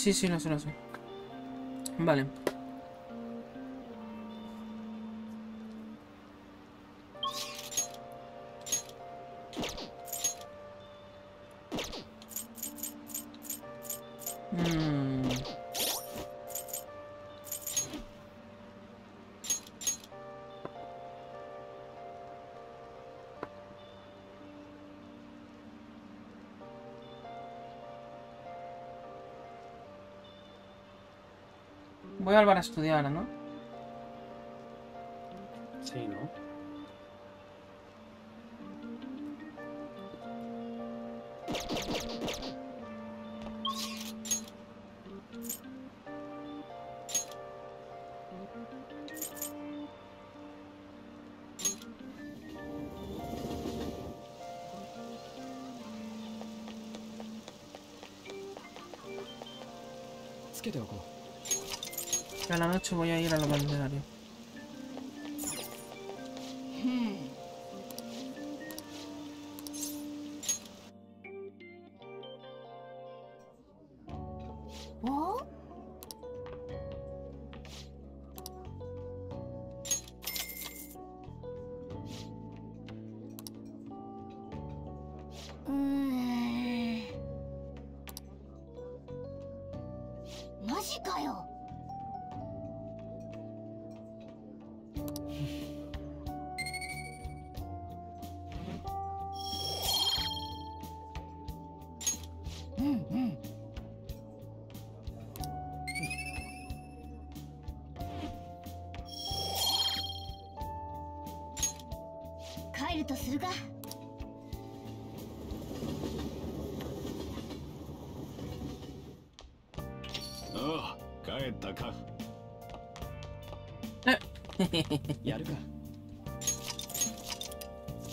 Sí, sí, lo sé, lo sé. Vale. Voy al bar a estudiar, ¿no? Noche voy a ir a la balneario.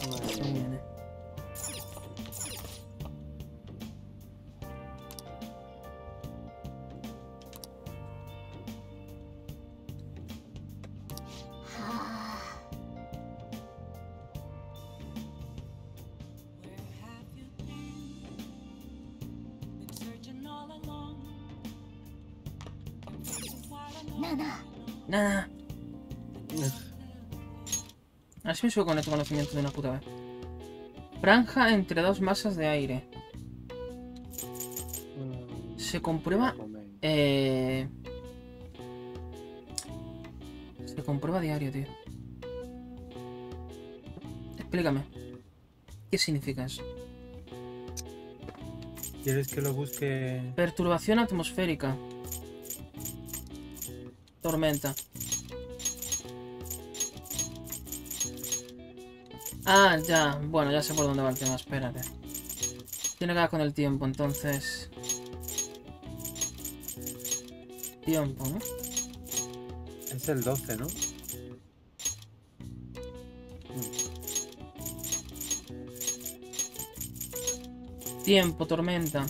Oh, lá, sonha, né? A ver si me subo con este conocimiento de una puta vez. Franja entre dos masas de aire. Se comprueba. Eh... Se comprueba diario, tío. Explícame. ¿Qué significa eso? ¿Quieres que lo busque? Perturbación atmosférica. Tormenta. Ah, ya. Bueno, ya sé por dónde va el tema. Espérate. Tiene que ver con el tiempo, entonces... Tiempo, ¿no? Es el 12, ¿no? Tiempo, tormenta.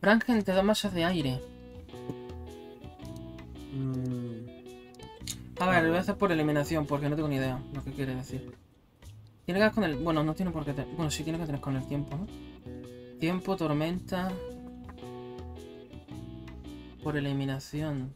Franja entre dos masas de aire. Mm, A ver, lo voy a hacer por eliminación porque no tengo ni idea lo que quiere decir. Tiene que ver con el... Bueno, no tiene por qué tener... Bueno, sí tiene que tener con el tiempo, ¿no? Tiempo, tormenta... Por eliminación.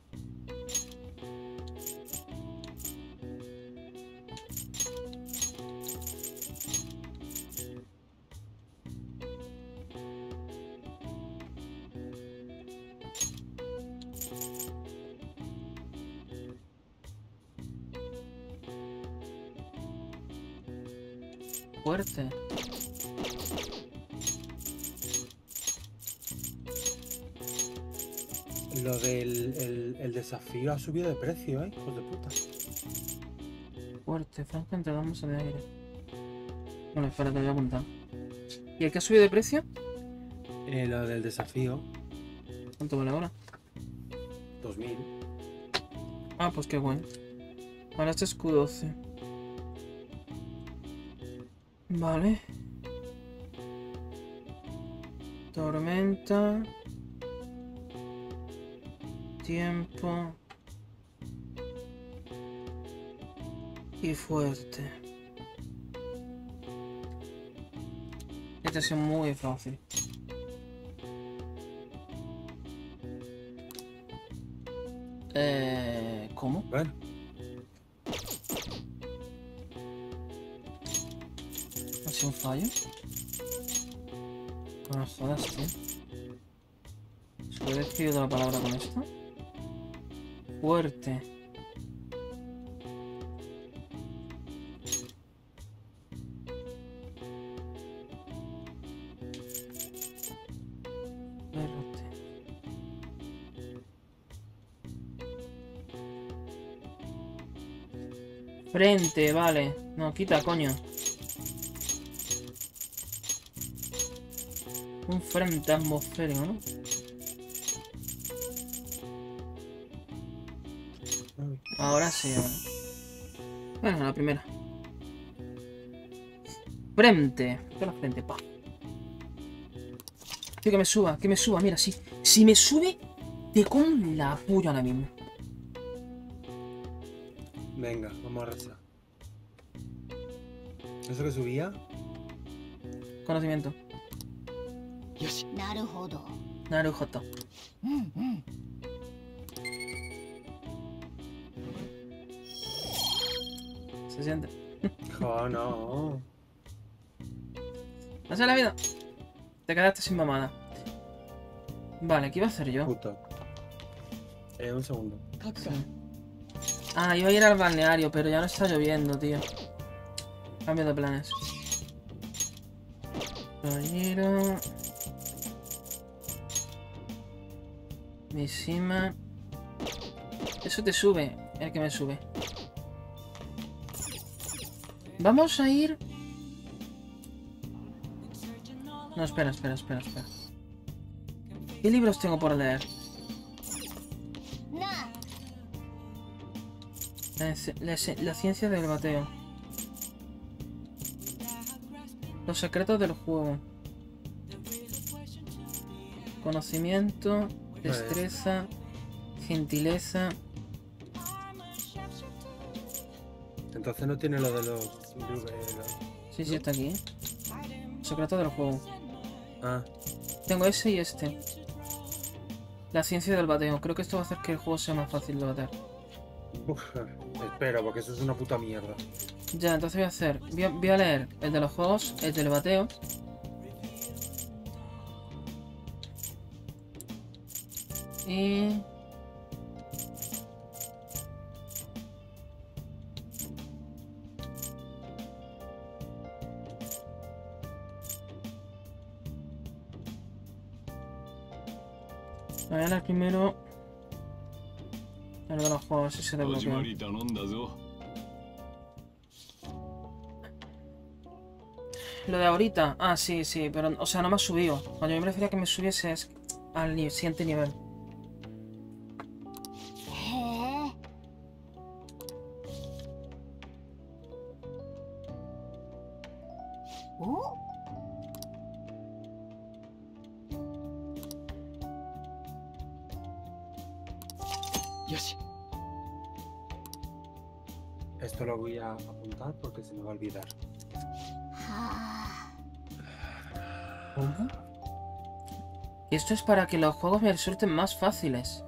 El desafío ha subido de precio, ¿eh? Hijos de puta. Fuerte, franja entre dos masas de aire. Bueno, espérate, voy a apuntar. ¿Y el que ha subido de precio? Eh, lo del desafío, ¿Cuánto vale ahora? 2000. Ah, pues qué bueno. Ahora este es Q12. Vale. Tormenta. Tiempo. Y fuerte. Este ha sido muy fácil. Eh, ¿Cómo? Bueno, ¿Ha sido un fallo? No me jodas, tío. ¿Se puede escribir la palabra con esto? Fuerte. Frente, vale. No, quita, coño. Un frente atmosférico, ¿no? Ahora sí. Bueno, la primera. Frente. ¿Qué la frente? Pa. Que me suba, que me suba. Mira, sí. Si me sube, te con la puya ahora mismo. Venga, vamos a rezar. ¿Eso que subía? Conocimiento. Yoshi. Naruhodo. Naruhodo. Mm, mm. ¿Se siente? Oh, no. Hace la vida. Te quedaste sin mamada. Vale, ¿qué iba a hacer yo? Puta. Eh, un segundo. Sí. Ah, iba a ir al balneario, pero ya no está lloviendo, tío. Cambio de planes. Caballero. Mishima. Eso te sube, el que me sube. Vamos a ir... No, espera, espera, espera, espera. ¿Qué libros tengo por leer? La, ci- la ci- la ciencia del bateo. Los secretos del juego. Conocimiento, destreza, gentileza. Entonces no tiene lo de los. Sí, sí, está aquí. Secretos del juego. Ah, Tengo ese y este. La ciencia del bateo. Creo que esto va a hacer que el juego sea más fácil de batear. uf, espera, porque eso es una puta mierda. Ya, entonces voy a hacer. Voy a, voy a leer el de los juegos, el del bateo. Y. A leer primero. El de los juegos, ese de 始 bloqueo. まり頼んだぞ Lo de ahorita. Ah, sí, sí, pero, o sea, no me ha subido. Cuando yo me refería a que me subiese es al ni- siguiente nivel. Esto es para que los juegos me resulten más fáciles.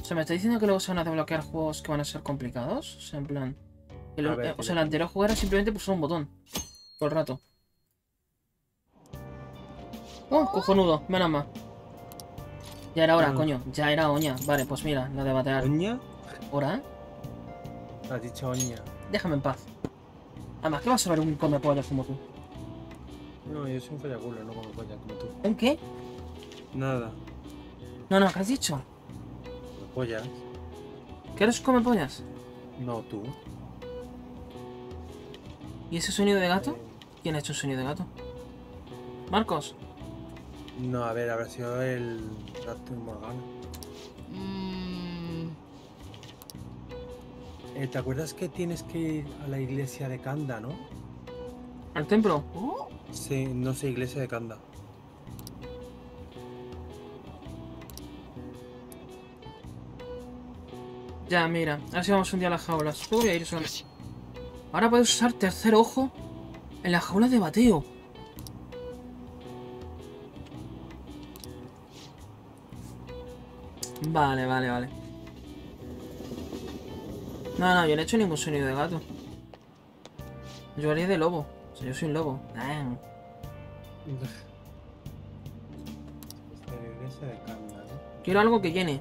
O sea, ¿me está diciendo que luego se van a desbloquear juegos que van a ser complicados? O sea, en plan... el- A ver, eh, o sea, el anterior juego era simplemente pulsar un botón. Todo el rato. ¡Oh, cojonudo! Menos mal. Ya era hora, Ah. coño. Ya era oña. Vale, pues mira, la de batear. ¿Oña? ¿Hora? Has dicho oña. Déjame en paz. Además, ¿qué vas a ver un come pollas como tú? No, yo soy un follaculo, no como polla como tú. ¿Un qué? Nada. No, no, ¿qué has dicho? Pollas. ¿Qué eres come pollas? No, tú. ¿Y ese sonido de gato? ¿Quién ha hecho un sonido de gato? ¿Marcos? No, a ver, habrá sido el gato Morgana. Mm. Eh, ¿Te acuerdas que tienes que ir a la iglesia de Kanda, no? ¿Al templo? Sí, no sé, iglesia de Kanda. Ya, mira. Ahora sí vamos un día a las jaulas. Yo voy a ir solo. Ahora puedes usar tercer ojo en las jaulas de bateo. Vale, vale, vale. No, no, yo no he hecho ningún sonido de gato. Yo haría de lobo. O sea, yo soy un lobo. ¿no? Quiero algo que llene.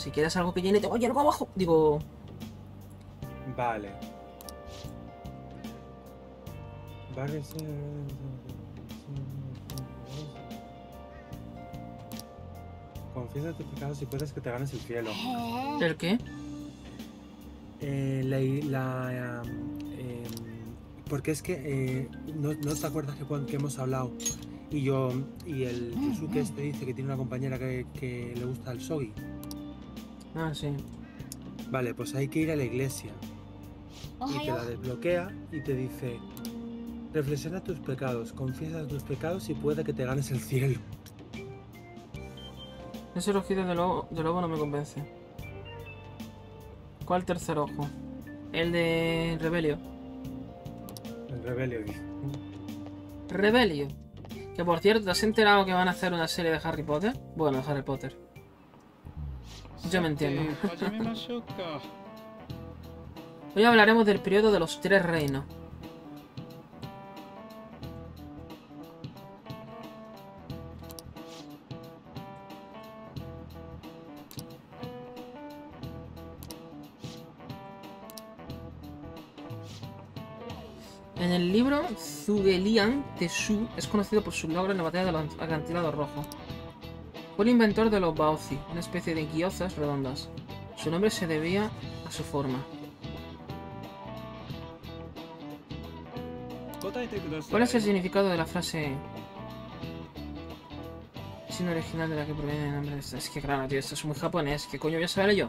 Si quieres algo que llene, te voy algo abajo. Digo, Vale. Vale, sí. Confiesa tus pecados si puedes que te ganes el cielo. ¿el qué? Eh, la, la, em, porque es que eh, no, no te acuerdas que, que hemos hablado y yo y el Yusuke este dice que tiene una compañera que, que le gusta el sogi. Ah, sí. Vale, pues hay que ir a la iglesia. Y te la desbloquea y te dice, reflexiona tus pecados, confiesa tus pecados y pueda que te ganes el cielo. Ese ojito de lobo, de lobo no me convence. ¿Cuál tercer ojo? El de Rebelio. El Rebelio, dice. Rebelio. Que por cierto, ¿te has enterado que van a hacer una serie de Harry Potter? Bueno, Harry Potter. Yo me entiendo. Hoy hablaremos del periodo de los tres reinos. En el libro, Zugelian Teshu es conocido por su logro en la batalla de del acantilado rojo. Fue el inventor de los baozi, una especie de guiozas redondas. Su nombre se debía a su forma. ¿Cuál es el significado de la frase sin original de la que proviene el nombre de esta? Es que claro, tío, esto es muy japonés. ¿Qué coño voy a saber yo?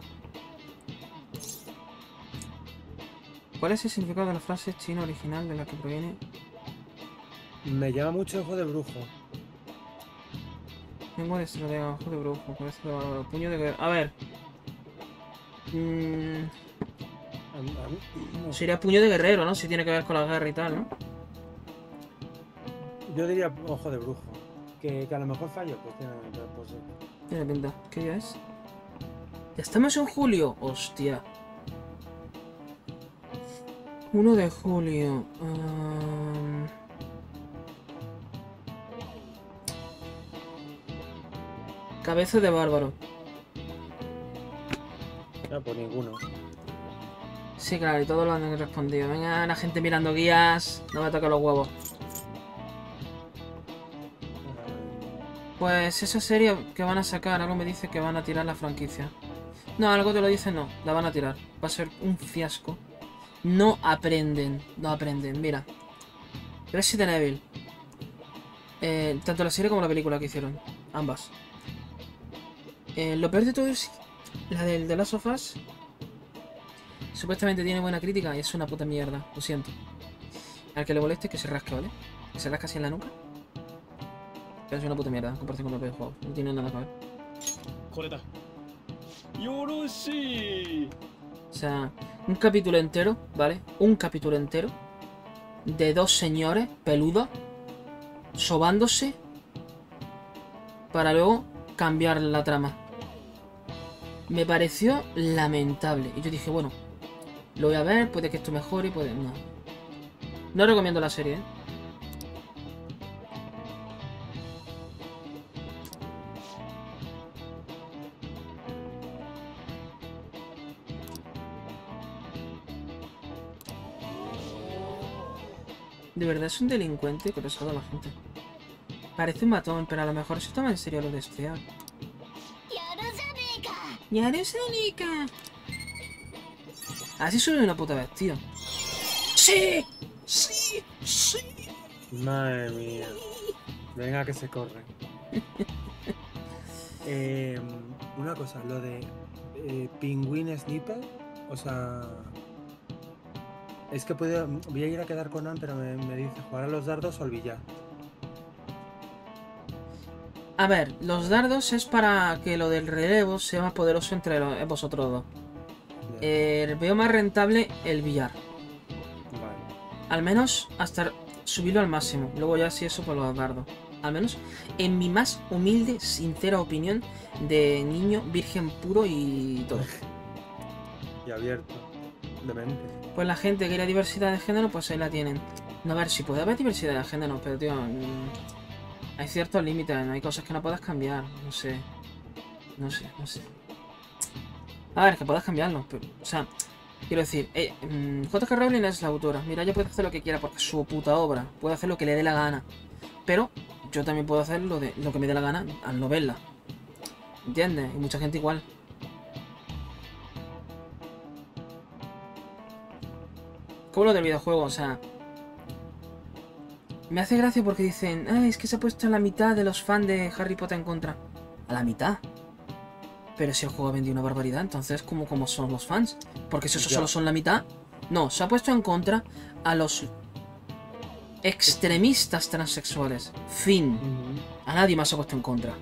¿Cuál es el significado de la frase chino original de la que proviene? Me llama mucho el ojo de brujo. Lengua de estratega, ojo de brujo, de bárbaro, puño de. A ver. Mm, sería puño de guerrero, ¿no? Si tiene que ver con la guerra y tal, ¿no? Yo diría ojo de brujo. Que, que a lo mejor fallo, pues tiene pues, sí. Tiene pinta. ¿Qué día es? Ya estamos en julio. Hostia. 1 de julio. Am. Cabeza de bárbaro. Ah, pues ninguno. Sí, claro, y todos lo han respondido. Venga, la gente mirando guías. No me toca los huevos. Pues esa serie que van a sacar, algo me dice que van a tirar la franquicia. No, algo te lo dice, no, la van a tirar. Va a ser un fiasco. No aprenden, no aprenden. Mira, Resident Evil. Eh, tanto la serie como la película que hicieron. Ambas. Eh, lo peor de todo es la del de Last of Us. Supuestamente tiene buena crítica y es una puta mierda, lo siento. Al que le moleste que se rasque, ¿vale? Que se rasque así en la nuca. Pero es una puta mierda, comparación con los videojuegos. No tiene nada que ver. Coreta. ¡Yoroshi! O sea, un capítulo entero, ¿vale? Un capítulo entero de dos señores peludos sobándose para luego cambiar la trama. Me pareció lamentable. Y yo dije, bueno, lo voy a ver, puede que esto mejore, puede... No. No recomiendo la serie, ¿eh? De verdad es un delincuente que pesado la gente. Parece un matón, pero a lo mejor se toma en serio lo de estudiar. やるじゃねえか ¡Yarusanika! Así soy una puta vez, tío. ¡Sí! ¡Sí! ¡Sí! Madre mía. Venga que se corre. Eh, una cosa, lo de eh, Penguin Sniper, o sea... Es que puedo, voy a ir a quedar con Ann, pero me, me dice jugar a los dardos o al billar. A ver, los dardos es para que lo del relevo sea más poderoso entre eh, vosotros dos. Eh, veo más rentable el billar. Vale. Al menos hasta subirlo al máximo. Luego ya si eso, pues los dardos. Al menos en mi más humilde, sincera opinión de niño virgen puro y todo. Y abierto. Demente. Pues la gente que quiere diversidad de género, pues ahí la tienen. No, a ver, si puede haber diversidad de género, pero tío, mm, hay ciertos límites, ¿no? hay cosas que no puedes cambiar, no sé. No sé, no sé. A ver, que puedes cambiarlo, o sea, quiero decir, eh, mm, J.K. Rowling es la autora. Mira, ella puede hacer lo que quiera porque es su puta obra, puede hacer lo que le dé la gana. Pero yo también puedo hacer lo, de, lo que me dé la gana al no verla. ¿Entiendes? Y mucha gente igual. Como lo del videojuego, o sea. Me hace gracia porque dicen, ah, es que se ha puesto a la mitad de los fans de Harry Potter en contra. A la mitad. Pero si el juego ha vendido una barbaridad, entonces, ¿cómo, cómo son los fans? Porque si eso solo son la mitad. No, se ha puesto en contra a los extremistas transexuales. Fin. A nadie más se ha puesto en contra.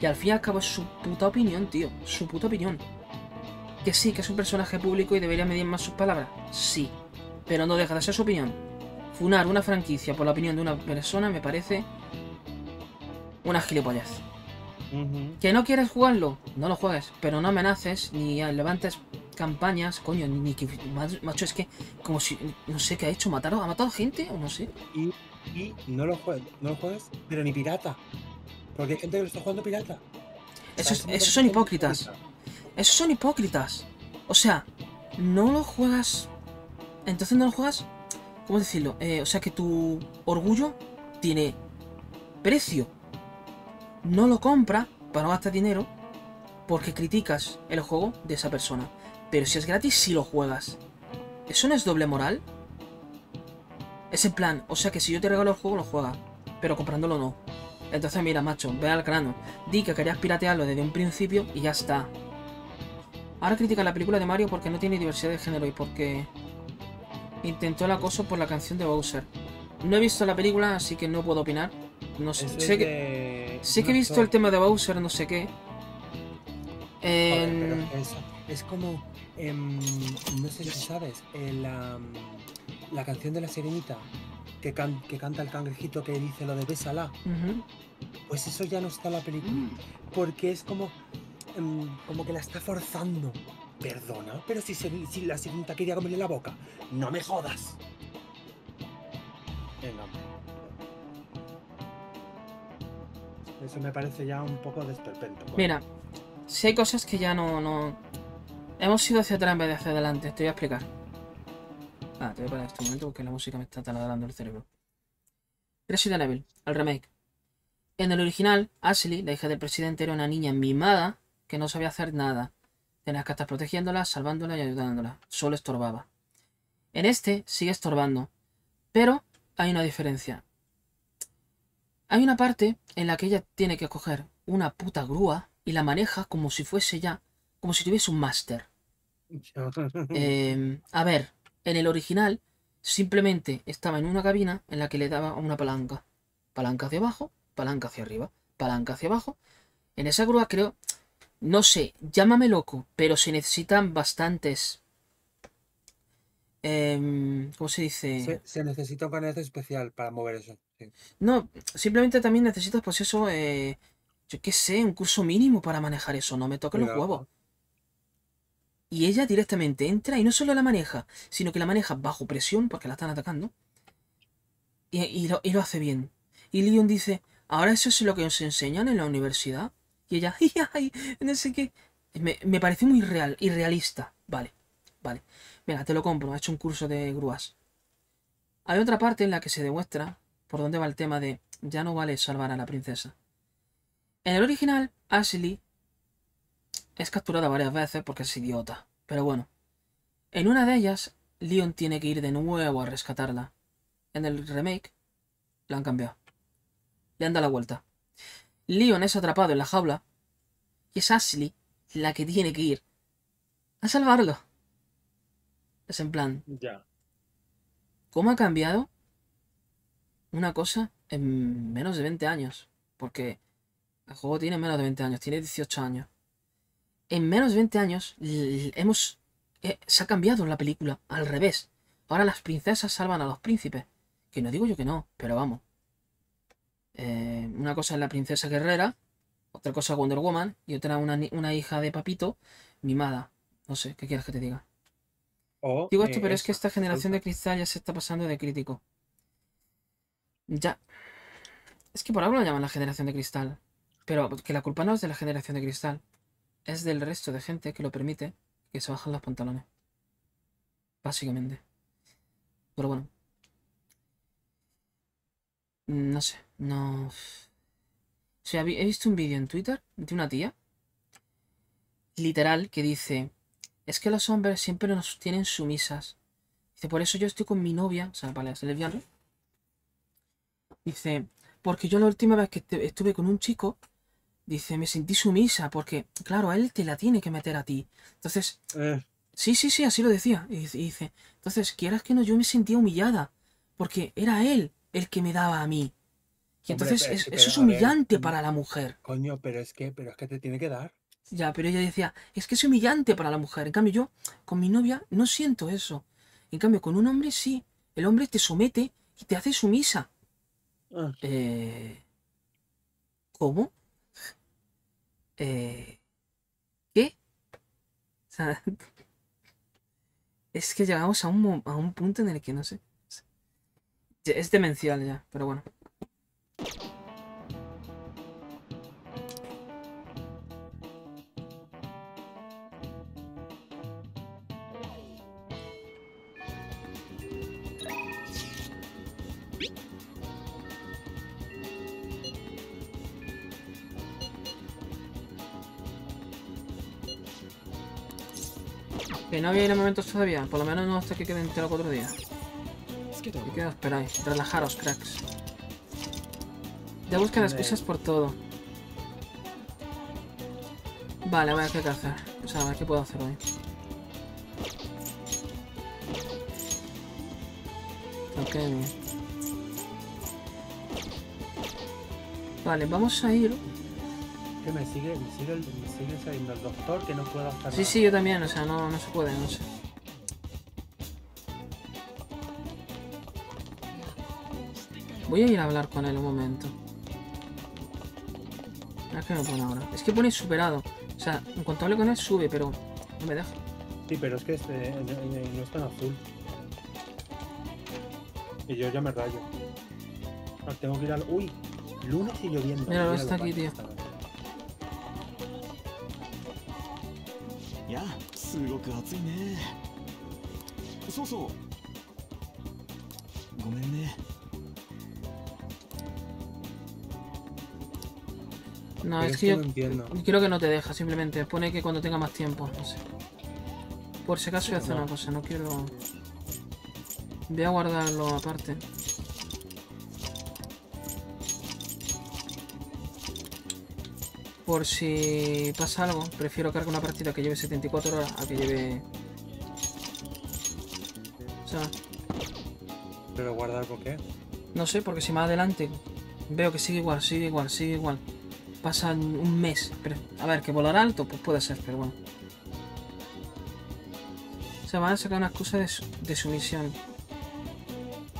Y al fin y al cabo es su puta opinión, tío. Su puta opinión. Que sí, que es un personaje público y debería medir más sus palabras. Sí. Pero no deja de ser su opinión. Funar una franquicia por la opinión de una persona me parece una gilipollez. Ujú. ¿Que no quieres jugarlo? No lo juegues. Pero no amenaces ni levantes campañas. Coño, ni que... Macho, es que como si... No sé qué ha hecho. ¿Matar, ¿Ha matado gente? O no sé. Y, y no lo juegues, no lo juegues, pero ni pirata. Porque hay gente que lo está jugando pirata. Eso es- ¿Sabes? esos son hipócritas. Esos son hipócritas. O sea, no lo juegas. Entonces no lo juegas. ¿Cómo decirlo? Eh, o sea que tu orgullo tiene precio. No lo compra para no gastar dinero porque criticas el juego de esa persona. Pero si es gratis, sí lo juegas. ¿Eso no es doble moral? Es en plan, o sea que si yo te regalo el juego, lo juegas. Pero comprándolo no. Entonces mira, macho, ve al grano. Di que querías piratearlo desde un principio y ya está. Ahora critica la película de Mario porque no tiene diversidad de género y porque intentó el acoso por la canción de Bowser. No he visto la película, así que no puedo opinar. No sé, sé que, sé he visto el tema de Bowser, no sé qué. En- es como, em, no sé si sabes, el, la canción de la sirenita que, can- que canta el cangrejito que dice lo de bésala, pues eso ya no está en la película. Porque es como, em, como que la está forzando. Perdona, pero si, se- la sirenita quería comerle la boca, no me jodas. Venga. Eso me parece ya un poco desperpento. Mira, si hay cosas que ya no, no... Hemos ido hacia atrás en vez de hacia adelante, te voy a explicar. Ah, te voy a parar este momento porque la música me está taladrando el cerebro. Resident Evil, el remake. En el original, Ashley, la hija del presidente, era una niña mimada que no sabía hacer nada. Tenías que estar protegiéndola, salvándola y ayudándola. Solo estorbaba. En este sigue estorbando. Pero hay una diferencia. Hay una parte en la que ella tiene que coger una puta grúa y la maneja como si fuese ya, como si tuviese un máster. Eh, a ver, en el original simplemente estaba en una cabina en la que le daba una palanca. Palanca hacia abajo, palanca hacia arriba, palanca hacia abajo. En esa grúa creo, no sé, llámame loco, pero se necesitan bastantes... em, ¿Cómo se dice? se, se necesita un canal especial para mover eso. sí. No, simplemente también necesitas, pues eso, eh, yo qué sé, un curso mínimo para manejar eso, no me toques los huevos. Y ella directamente entra y no solo la maneja, sino que la maneja bajo presión porque la están atacando. Y, y lo, y lo hace bien. Y Leon dice, ahora eso es lo que os enseñan en la universidad. Y ella, ay, no sé qué. Me, me parece muy real, irrealista. Vale, vale. Venga, te lo compro, ha hecho un curso de grúas. Hay otra parte en la que se demuestra por dónde va el tema de ya no vale salvar a la princesa. En el original, Ashley es capturada varias veces porque es idiota. Pero bueno. En una de ellas, Leon tiene que ir de nuevo a rescatarla. En el remake, la han cambiado. Le han dado la vuelta. Leon es atrapado en la jaula y es Ashley la que tiene que ir a salvarlo. Es en plan, Ya. ¿Cómo ha cambiado una cosa en menos de 20 años? Porque el juego tiene menos de 20 años, tiene 18 años. En menos de 20 años hemos eh, se ha cambiado la película al revés. Ahora las princesas salvan a los príncipes. Que no digo yo que no, pero vamos. Eh, una cosa es la princesa guerrera, otra cosa Wonder Woman y otra una, una hija de papito mimada. No sé, ¿qué quieres que te diga? Digo esto, eh, pero es que esta generación de cristal ya se está pasando de crítico. Ya. Es que por algo lo llaman la generación de cristal. Pero que la culpa no es de la generación de cristal. Es del resto de gente que lo permite que se bajan los pantalones. Básicamente. Pero bueno. Mm, No sé. No. O sea, he visto un vídeo en Twitter de una tía. Literal, que dice. Es que los hombres siempre nos tienen sumisas. Dice, por eso yo estoy con mi novia, o sea, vale, es lesbiana. Dice, porque yo la última vez que estuve con un chico, dice, me sentí sumisa, porque, claro, a él te la tiene que meter a ti. Entonces, Eh, sí, sí, sí, así lo decía. Y dice, entonces, quieras que no, yo me sentía humillada, porque era él el que me daba a mí. Y Hombre, entonces es- eso es ver, humillante para la mujer. coño, pero es que, pero es que te tiene que dar. Ya, pero ella decía, es que es humillante para la mujer. En cambio, yo con mi novia no siento eso. En cambio, con un hombre sí. El hombre te somete y te hace sumisa. Ah, Eh... ¿Cómo? Eh... ¿Qué? O sea, es que llegamos a un, a un punto en el que no sé. Es demencial ya, pero bueno. Que no a momentos todavía, por lo menos no hasta que queden entero cuatro días. ¿Qué nos esperáis? Relajaros, cracks. Ya buscan excusas por todo. Vale, voy a ver qué hacer. O sea, a ver qué puedo hacer hoy. Ok. Vale, vamos a ir que me sigue, me sigue, me sigue saliendo el doctor que no puedo hasta Sí, sí, yo también, o sea, no, no se puede, no sé. Voy a ir a hablar con él un momento. A ver qué me pone ahora. Es que pone superado. O sea, en cuanto hable con él sube, pero no me deja. Sí, pero es que este, no, no- no está en azul. Y yo ya me rayo. Ah, tengo que ir al. Uy, lunes y lloviendo. Míralo, Míralo, está aquí, vale, tío. está bien. いやすごく暑いねそうそうごめんね No, Pero es que yo no entiendo. creo que no te deja, simplemente pone que cuando tenga más tiempo, no sé. Por si acaso voy a hacer una cosa, no quiero... Voy a guardarlo aparte. Por si pasa algo, prefiero cargar una partida que lleve 74 horas a que lleve... O sea, Pero guardar por qué. no sé, porque si más adelante veo que sigue igual, sigue igual, sigue igual. Pasan un mes. Pero, a ver, que volar alto, pues puede ser, pero bueno. Se van a sacar una excusa de, su- sumisión.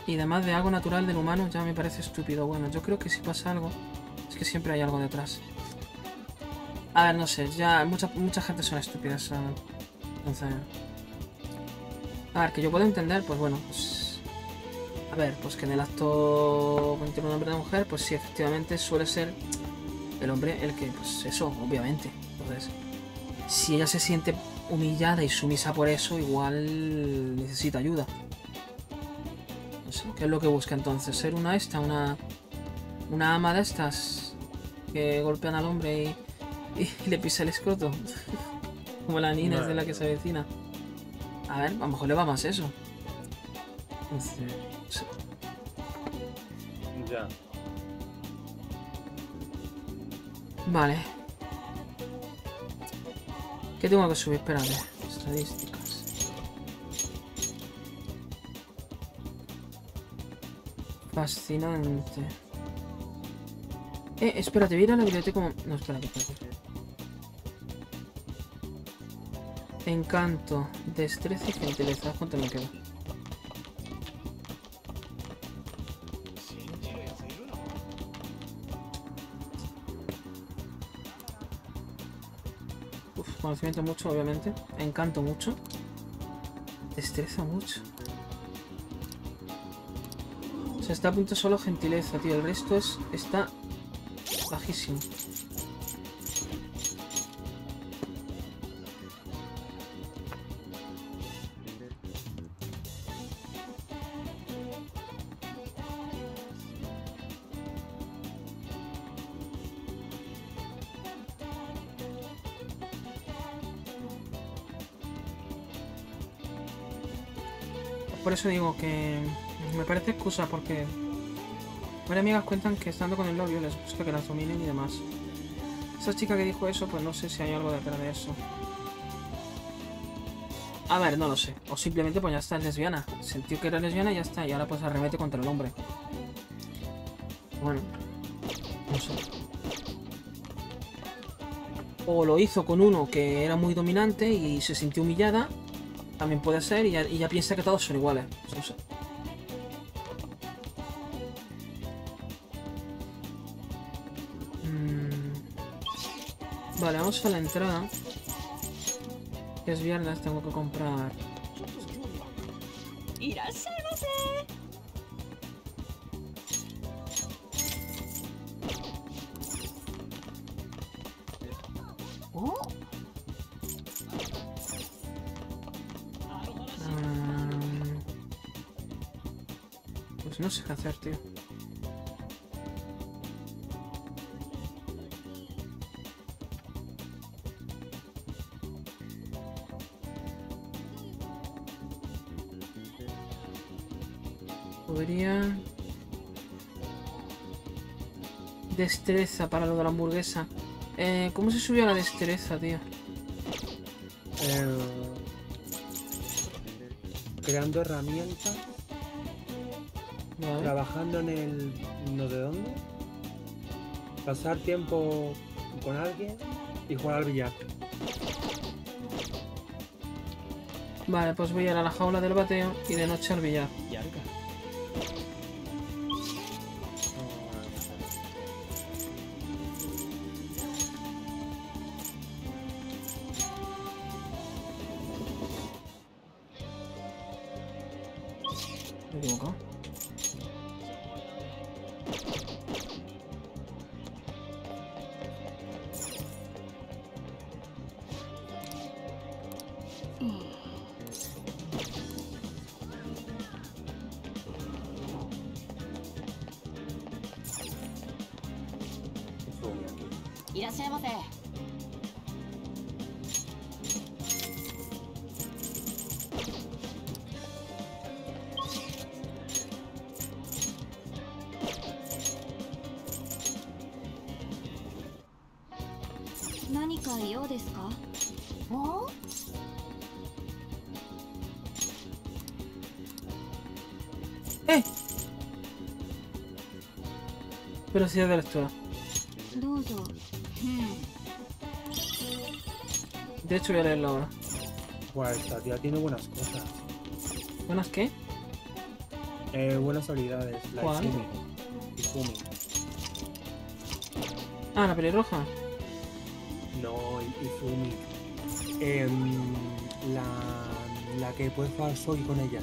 Y además de algo natural del humano ya me parece estúpido. Bueno, yo creo que si pasa algo, es que siempre hay algo detrás. A ver, no sé, ya mucha, mucha gente son estúpidas. ¿sabes? A ver, que yo puedo entender, pues bueno, pues... A ver, pues que en el acto entre un hombre y una mujer, pues sí, efectivamente suele ser el hombre el que, pues eso, obviamente. Entonces, si ella se siente humillada y sumisa por eso, igual necesita ayuda. No sé, ¿qué es lo que busca entonces? ¿Ser una esta, una, una ama de estas que golpean al hombre y, y le pisa el escroto? Como la Nina de la que se avecina. A ver, a lo mejor le va más eso. Entonces, sí. Ya. Vale. ¿Qué tengo que subir? Espérate. Estadísticas. Fascinante. Eh, espérate, voy la biblioteca como... No, espérate, espérate. Encanto, destreza y gentileza. ¿Cuánto me queda? Conocimiento mucho, obviamente. Encanto mucho. Destreza mucho. O sea, está a punto solo gentileza, tío. El resto es está bajísimo. Eso digo que me parece excusa porque varias amigas cuentan que estando con el novio les gusta que las dominen y demás. Esa chica que dijo eso, pues no sé si hay algo detrás de eso. A ver, no lo sé. O simplemente pues ya está, es lesbiana. Sintió que era lesbiana y ya está. Y ahora pues arremete contra el hombre. Bueno. No sé. O lo hizo con uno que era muy dominante y se sintió humillada. También puede ser. Y ya, piensa que todos son iguales. Mm. Vale, vamos a la entrada. Que es viernes, tengo que comprar hacer, tío. Podría... Destreza para lo de la hamburguesa. Eh, ¿Cómo se subió a la destreza, tío? Eh, creando herramientas, Trabajando en el no de dónde, pasar tiempo con alguien y jugar al billar. Vale, pues voy a ir a la jaula del bateo y de noche al billar. necesidad de esto. De hecho voy a leerlo ahora. Guau, esta tía tiene buenas cosas. ¿Buenas qué? Eh, buenas habilidades. La ¿Cuál? Izumi. Ah, la pelirroja. No, Izumi. Eh, em, la, la que puedes jugar Soy con ella.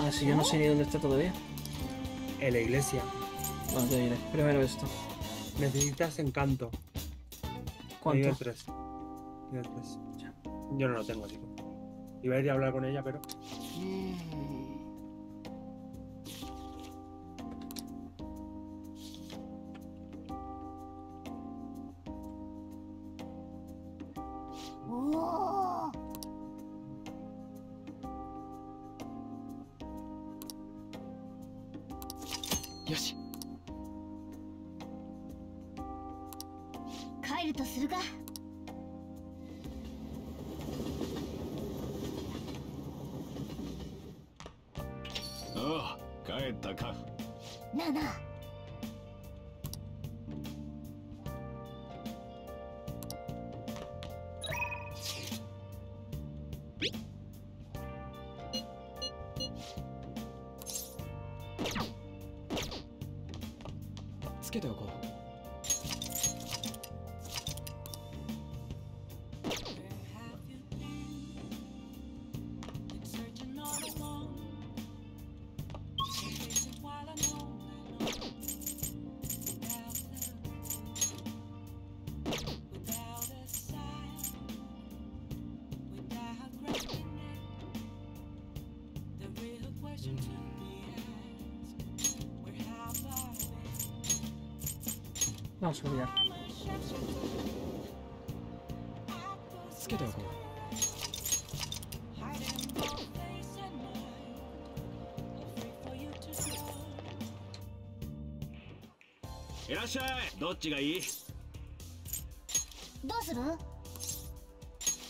Ah, si yo no sé ni dónde está todavía. En la iglesia. Bueno, te diré. Primero esto. Necesitas encanto. ¿Cuánto? Nivel 3. Nivel 3. Yo no lo tengo, que. Iba a ir a hablar con ella, pero. けておこう。Vamos a olvidar. つけておこういらっしゃい。どっちがいい？どうする？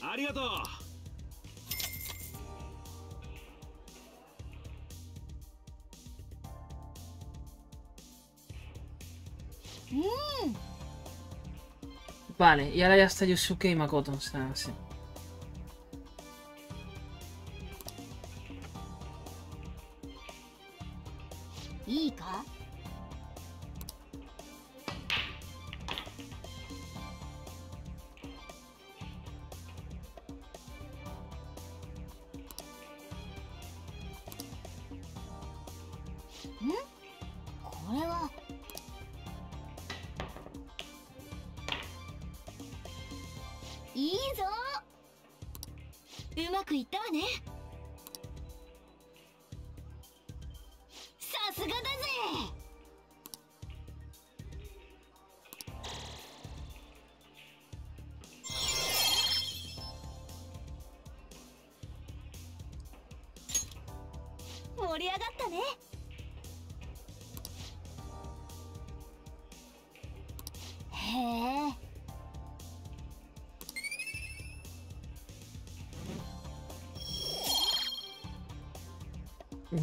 ありがとう Vale, y ahora ya está Yusuke y Makoto. O sea, sí.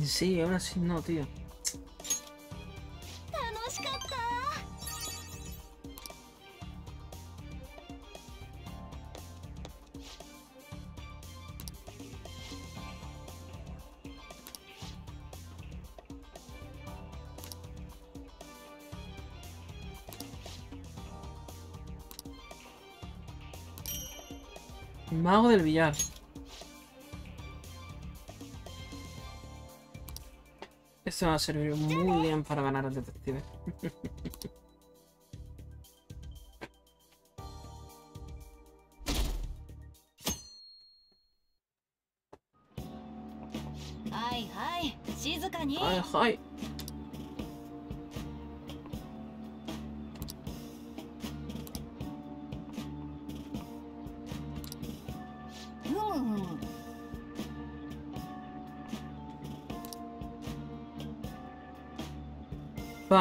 Sí, ahora sí no, tío. Mago del billar. Esto va a servir muy bien para ganar al detective.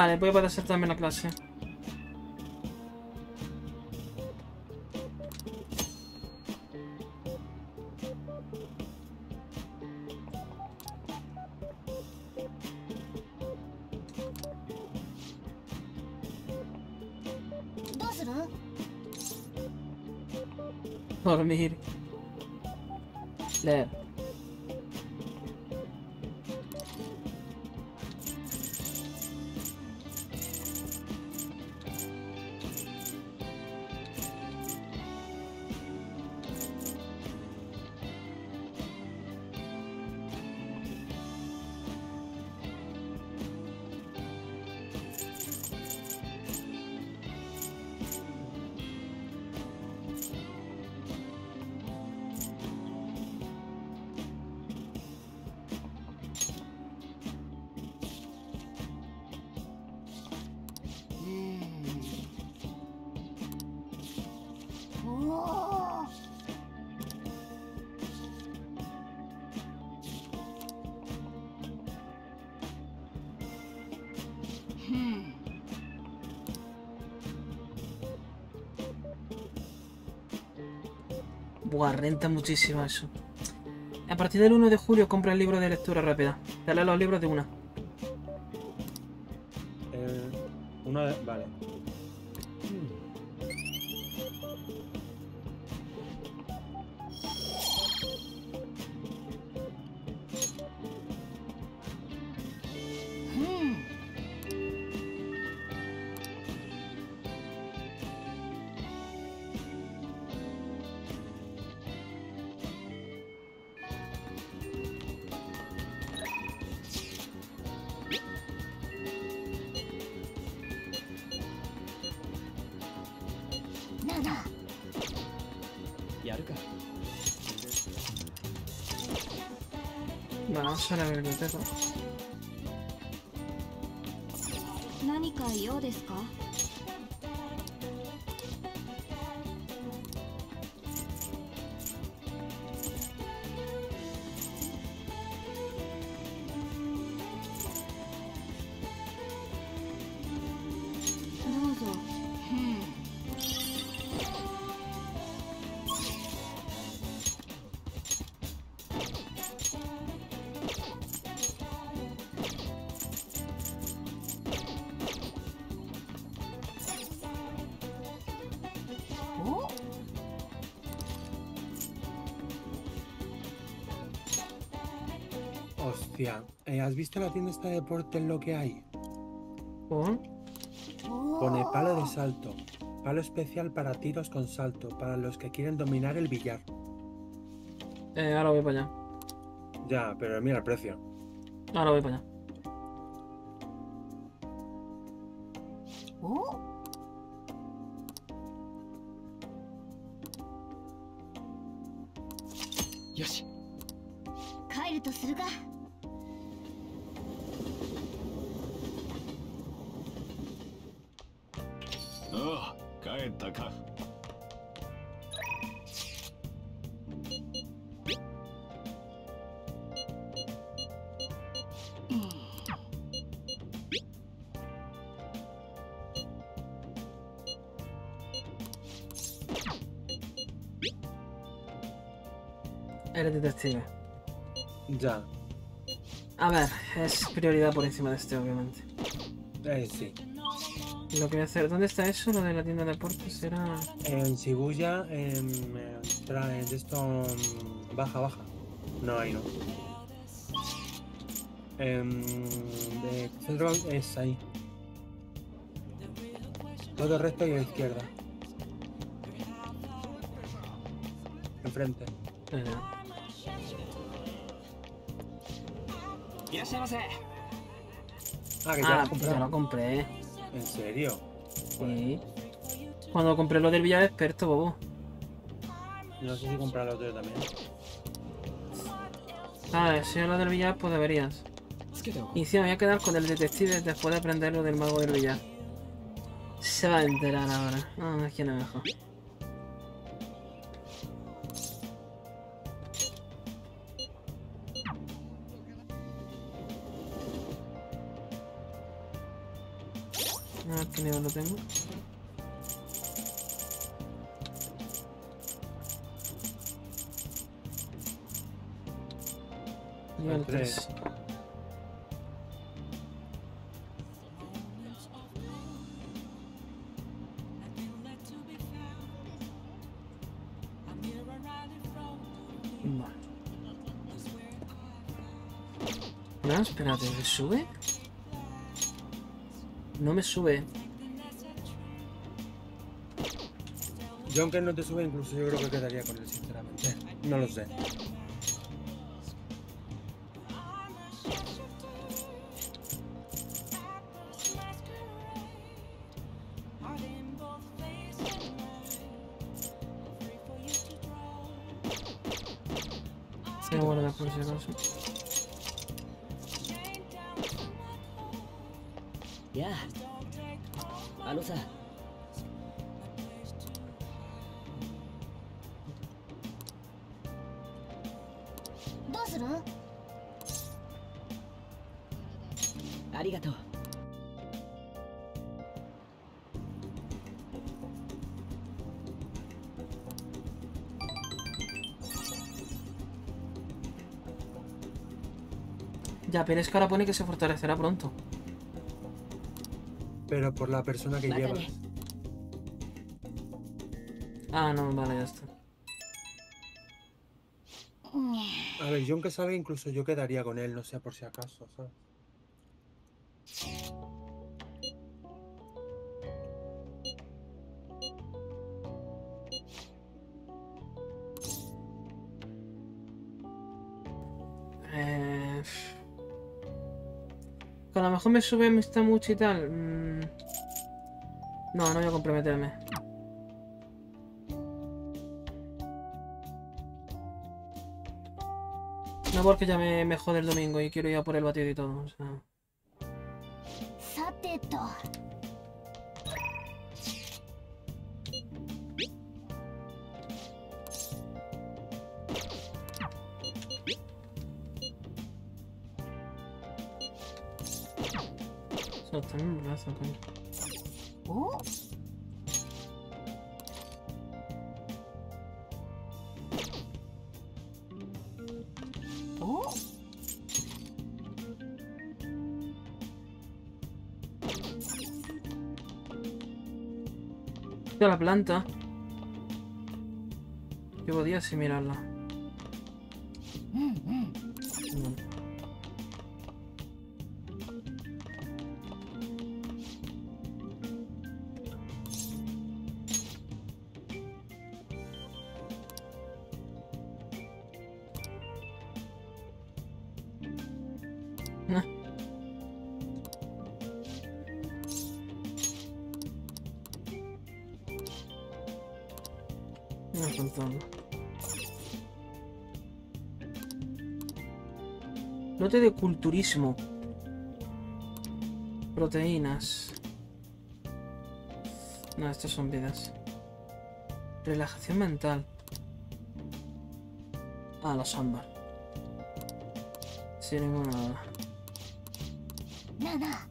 Vale, voy a poder hacer también la clase. Dormir. Leer. Renta muchísimo eso. A partir del 1 de julio compra el libro de lectura rápida. Lees los libros de una. なシャラメ何か用ですか？¿Has visto la tienda esta de Portel lo que hay? ¿Por? Pone palo de salto. Palo especial para tiros con salto, para los que quieren dominar el billar. Eh, ahora voy para allá. Ya, pero mira el precio. Ahora voy para allá. prioridad por encima de este, obviamente. Eh, sí. Lo que voy a hacer, ¿dónde está eso? Lo de la tienda de deportes será. En Shibuya, en. Eh, trae de esto. Mm, baja, baja. No, ahí no. En. De Central es ahí. Todo recto y a la izquierda. Enfrente. Uh -huh. Ah, que ya ah, lo compré. Ya compré. ¿En serio? Sí. Cuando compré lo del Villa de Experto, bobo. No sé si comprar lo tuyo también. Ah, si es lo del Villar, pues deberías. Y si me voy a quedar con el detective después de aprender lo del mago del Villar. Se va a enterar ahora. Ah, es que no mejor. Ah, ¿qué nivel lo tengo? Nivel El tres. 3. Vale. No, espérate, ¿me sube? No me sube. Yo aunque no te sube, incluso yo creo que quedaría con él, sinceramente. No lo sé. Pero es que ahora pone que se fortalecerá pronto. Pero por la persona que llevas. Mátale. Ah, no, vale, ya está. A ver, yo aunque salga, incluso yo quedaría con él, no sé, por si acaso, ¿sabes? Mejor me sube está mucho y tal. mm, No, no voy a comprometerme. No porque ya me, me jode el domingo y quiero ir a por el batido y todo. O sea. おお Mira la planta. Llevo días sin mirarla. De culturismo. Proteínas. No, estas son vidas. Relajación mental. Ah, los ámbar. Sin ninguna... Nada.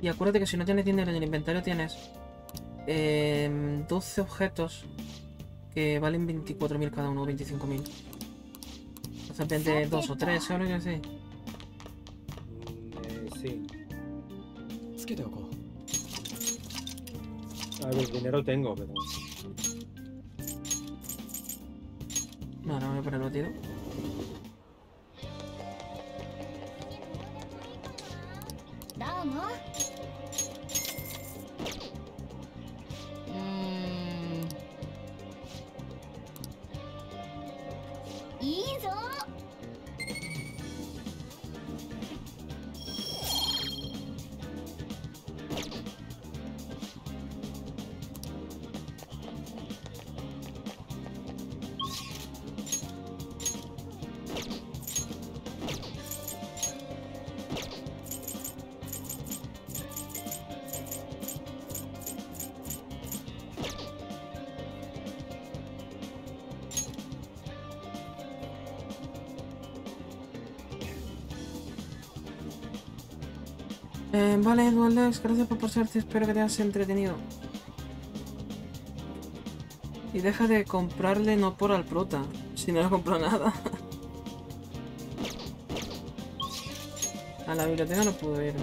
Y acuérdate que si no tienes dinero en el inventario tienes em, eh, 12 objetos que valen 24.000 cada uno, 25.000. O sea, vende dos o tres, solo que sé. sí. Mm, eh, Algo el dinero tengo, pero... No, no voy a ponerlo, tío. ¿Dónde? Vale, Dualdex, gracias por pasarte. Espero que te hayas entretenido. Y deja de comprarle no por al prota, si no le compro nada. A la biblioteca no puedo ir.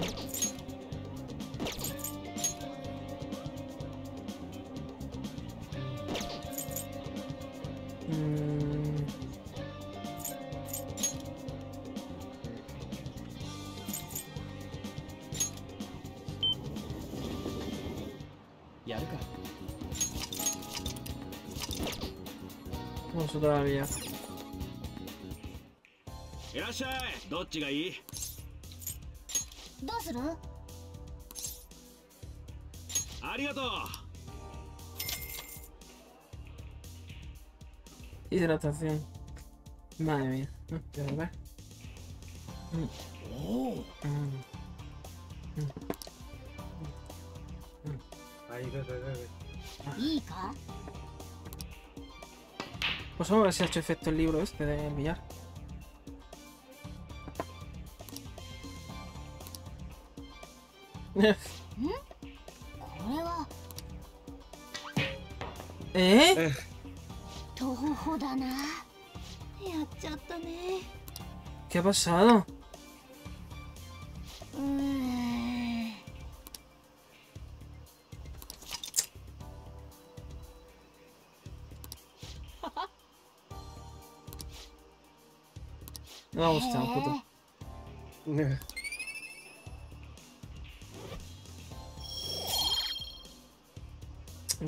っちがいいどうするありがとう Hidratación. Madre mía. No, quiero ver. おお Mm. Ahí, ve, ve, ve, ve. いいか Pues vamos a ver si ha hecho efecto el libro este de billar. これはえ、え？徒歩だなやっちゃったね。キャしたの？うん。なしたこと。ね。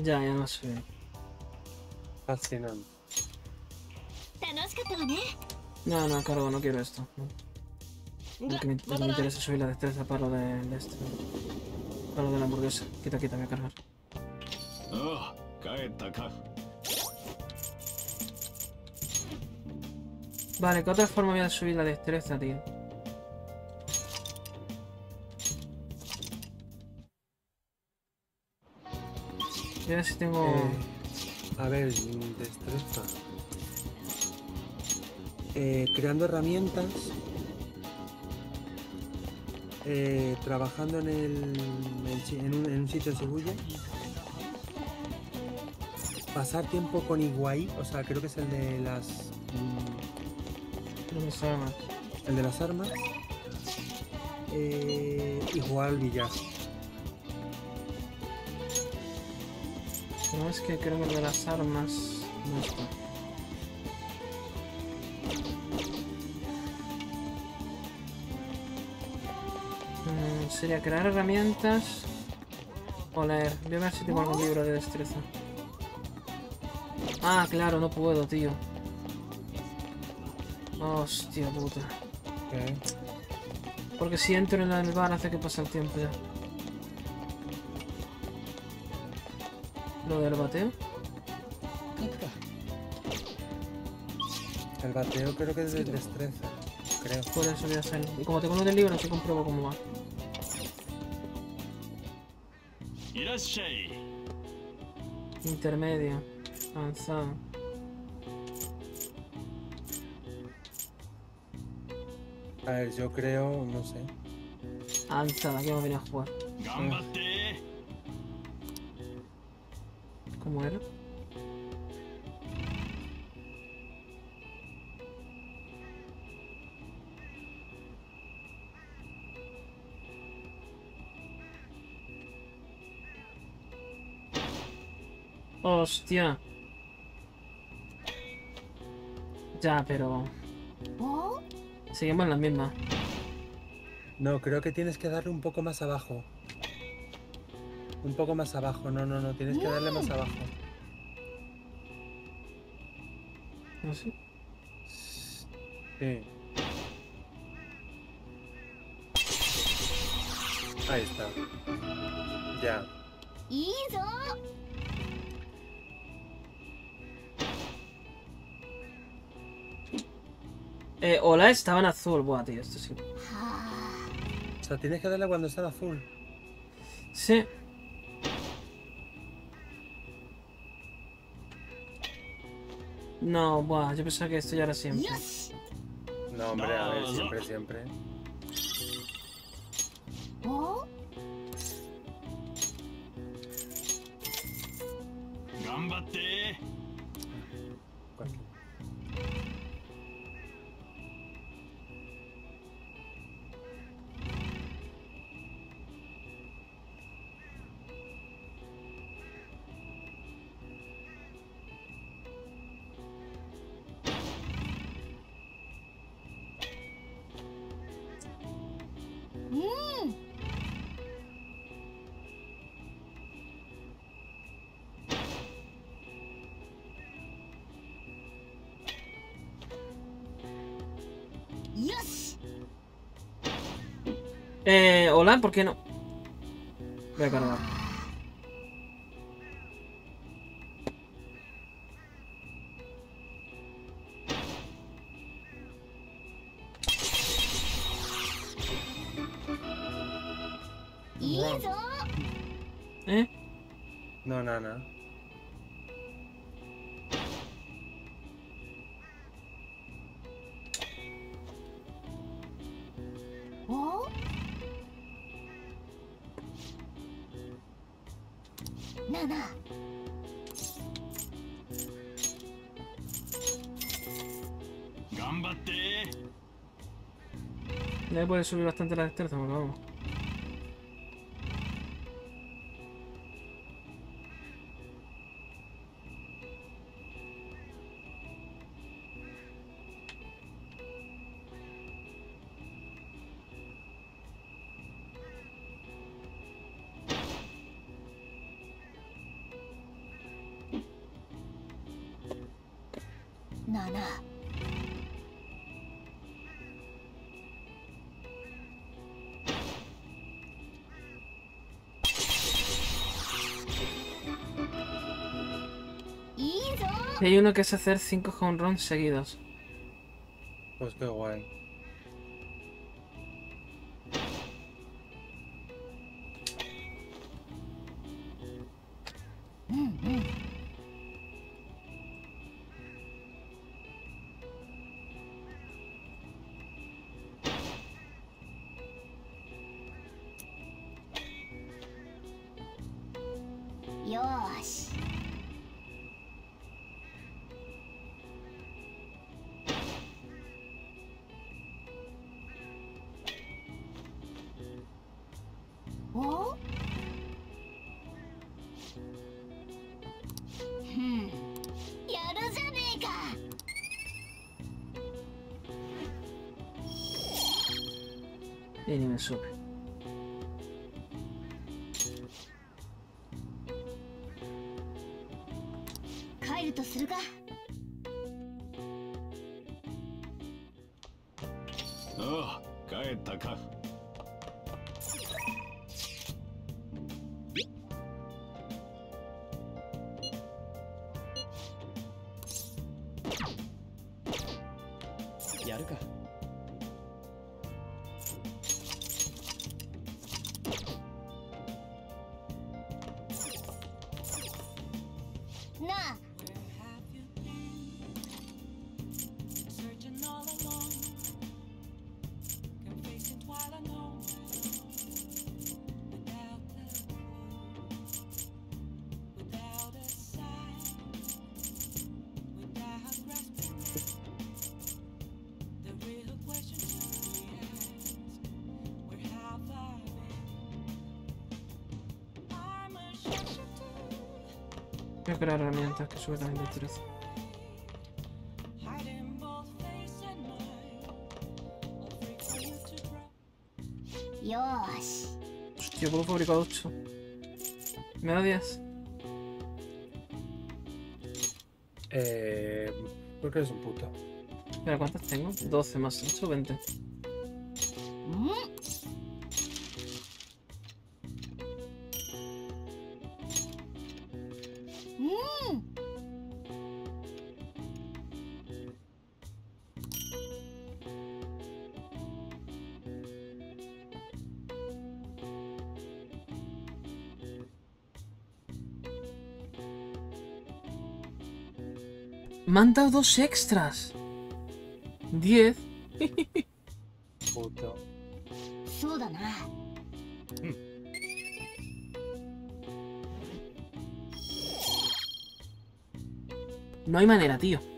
Ya, ya no sé. Fascinante. No, no, cargo, no quiero esto. Lo que me, interesa subir la destreza para lo del este. Para lo de la hamburguesa. Quita, quita, voy a cargar. Vale, ¿qué otra forma voy a subir la destreza, tío? Si tengo... Eh, a ver, destreza. Eh, creando herramientas. Eh, trabajando en, el, en un, en un sitio en Shibuya. Pasar tiempo con Iguay, o sea, creo que es el de las. mm, No me sabe más. el de las armas. Y jugar al billar. Pero es que creo que lo de las armas no está. Mm, sería crear herramientas o leer. Voy a ver si tengo algún libro de destreza. Ah, claro, no puedo, tío. Hostia puta. ¿Qué? Porque si entro en el bar hace que pase el tiempo ya. lo del bateo. El bateo creo que es de destreza, creo. Por eso voy a hacerlo. Y como tengo uno del libro, así compruebo cómo va. Intermedio. Avanzado. A ver, yo creo, no sé. Avanzado, aquí hemos venido a jugar. Sí. ¿Cómo era? Hostia. Ya, pero... お Seguimos en la misma. No, creo que tienes que darle un poco más abajo. Un poco más abajo, no, no, no, tienes que darle más mm. abajo. ¿No sé? Sí. Ahí está. Ya. Eh, hola, estaba en azul. Buah, tío, esto sí. Ah. O sea, tienes que darle cuando está en azul. Sí. No, buah, yo pensaba que esto ya era siempre. No, hombre, a ver, siempre, siempre. ¿Por qué no? Voy a cargar.「puede subir bastante la destreza, porque vamos. ¡な Y hay uno que es hacer 5 home runs seguidos. Pues qué guay. Voy a crear herramientas que suben también destreza. Hostia, puedo fabricar 8. ¿Me da 10? Eh, porque eres un puto. Mira, ¿cuántas tengo? 12 más 8, 20. han dado dos extras. Diez. No hay manera, tío.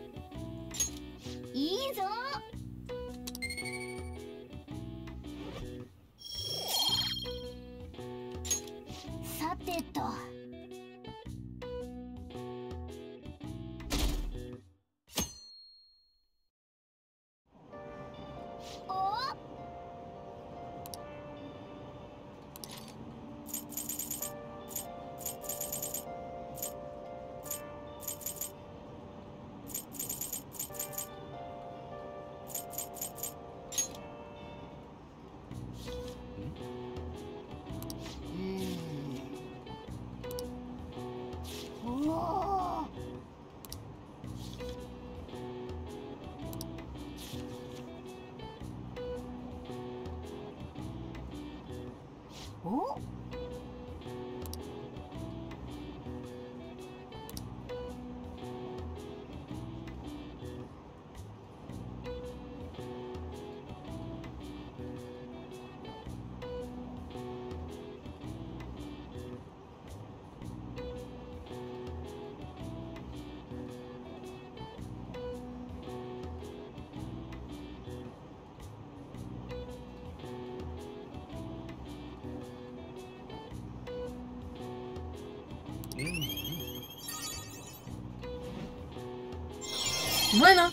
Bueno,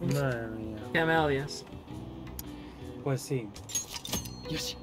Madre mía. que me odias. Pues sí. よし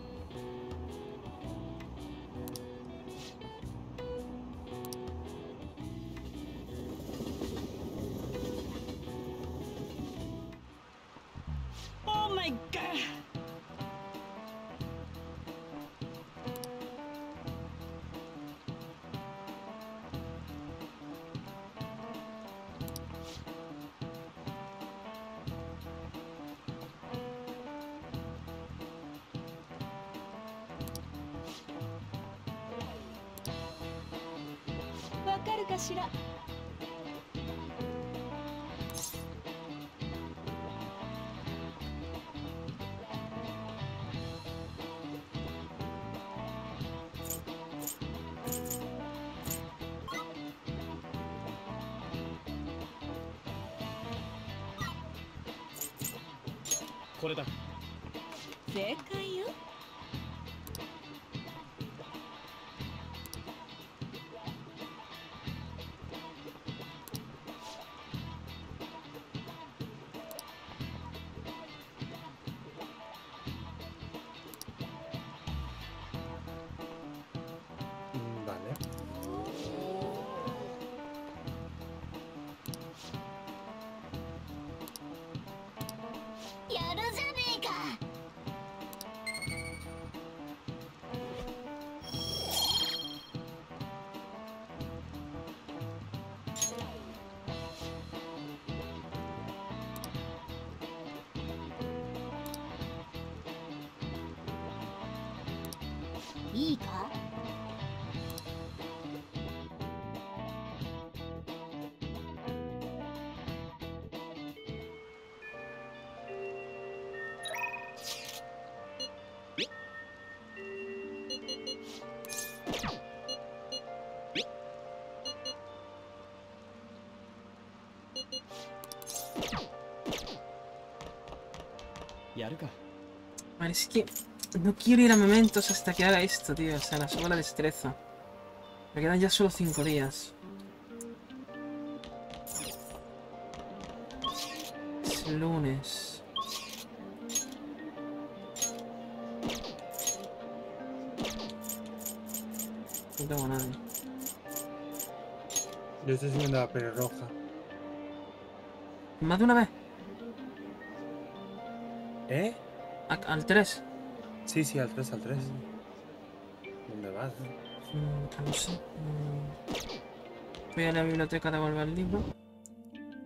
no quiero ir a Mementos hasta que haga esto, tío. O sea, la suba la destreza. Me quedan ya solo 5 días. Es lunes. No tengo a nadie. Yo estoy siguiendo la pelirroja. ¿Más de una vez? ¿Eh? ¿A- ¿Al 3? Sí, sí, al 3, al 3. ¿Dónde vas? Mm, no sé. Mm. Voy a la biblioteca de volver el libro.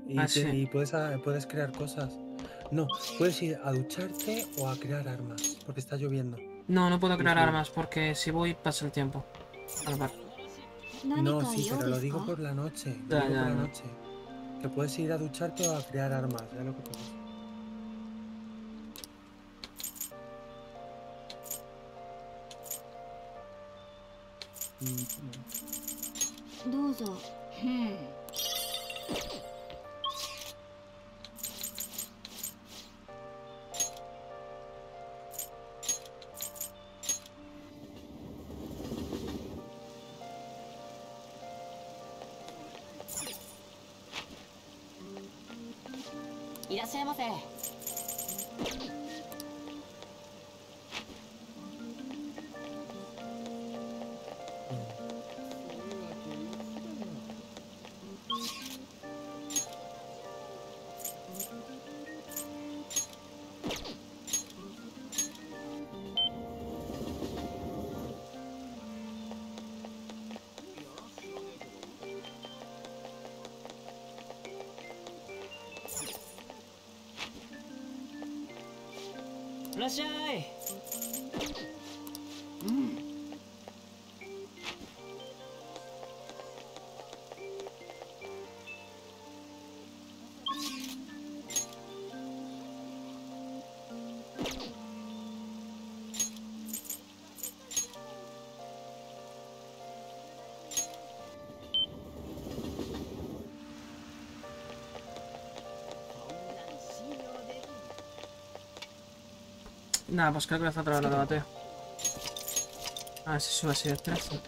Y, ah, puedes, ah, puedes crear cosas. No, puedes ir a ducharte o a crear armas, porque está lloviendo. No, no puedo crear armas, porque si voy pasa el tiempo. No, sí, pero lo digo por la noche. Lo ya, ya, por la noche. Que puedes ir a ducharte o a crear armas, ya lo que puedes. どうぞ。ふん Nada, pues creo que está otra vez la bateo. A ver si sube así de 13.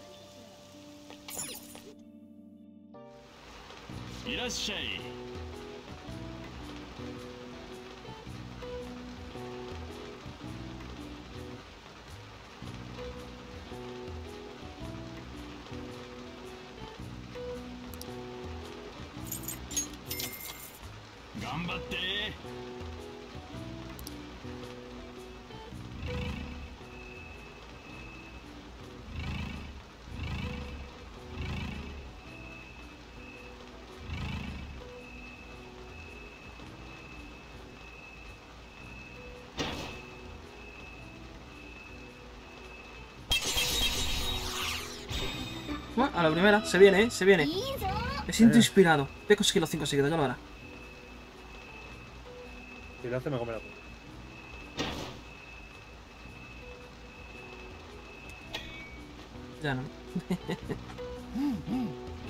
la primera. Se viene, ¿eh? Se viene. Me siento eh. inspirado. Voy a conseguir los 5 seguidos, ya lo verás. Si lo hace, me come la puta. Ya no.